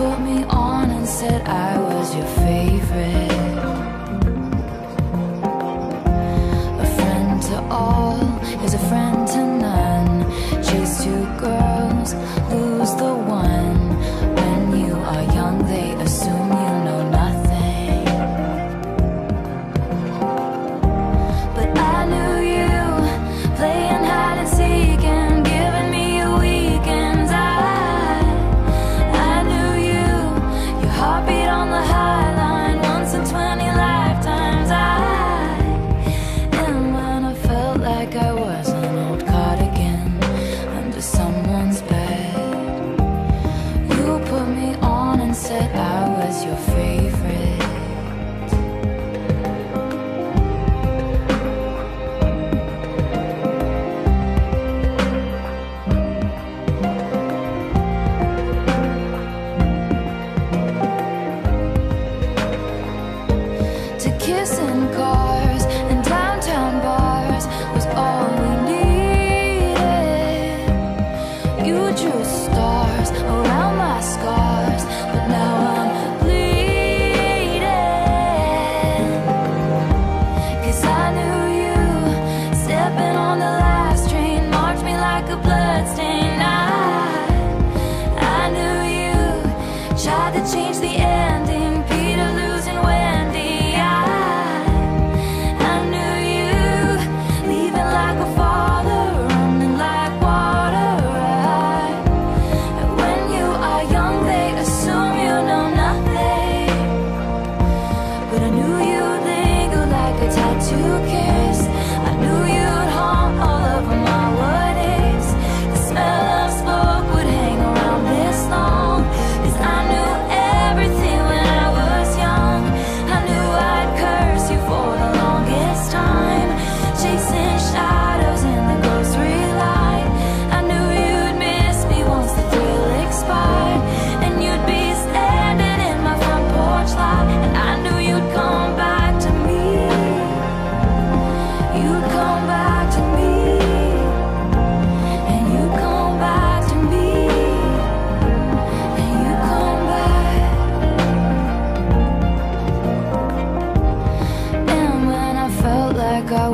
put me on and said I was your favorite. heartbeat on the Tried to change the